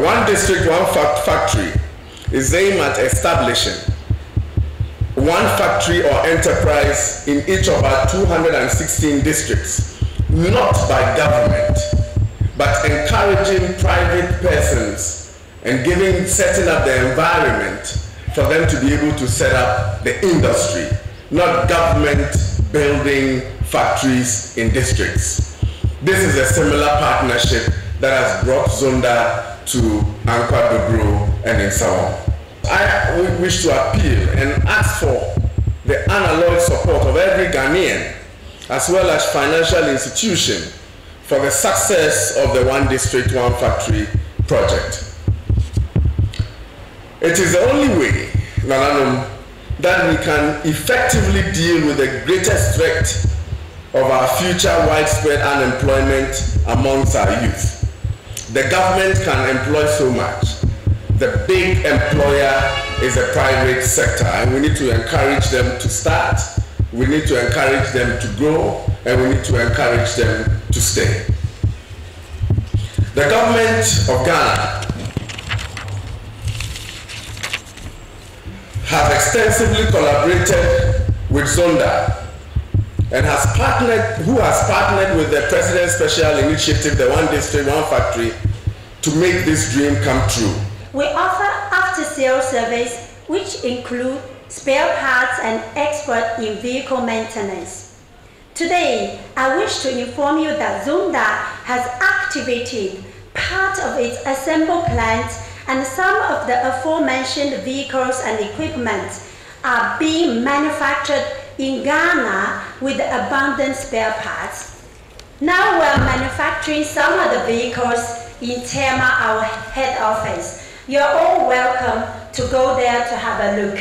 The One District, One Factory is aimed at establishing one factory or enterprise in each of our 216 districts, not by government, but encouraging private persons and giving, setting up the environment for them to be able to set up the industry, not government building factories in districts. This is a similar partnership that has brought Zonda to Ankwa Dobro and in so on. I wish to appeal and ask for the unalloyed support of every Ghanaian as well as financial institution for the success of the One District, One Factory project. It is the only way, that we can effectively deal with the greatest threat of our future widespread unemployment amongst our youth. The government can employ so much, the big employer is the private sector, and we need to encourage them to start, we need to encourage them to grow, and we need to encourage them to stay. The government of Ghana has extensively collaborated with Zonda and has partnered, who has partnered with the President's Special Initiative, the One District, One Factory, to make this dream come true. We offer after-sales service which include spare parts and expert in vehicle maintenance. Today, I wish to inform you that Zonda has activated part of its assemble plant and some of the aforementioned vehicles and equipment are being manufactured in Ghana with abundant spare parts. Now we are manufacturing some of the vehicles in Tema, our head office. You're all welcome to go there to have a look.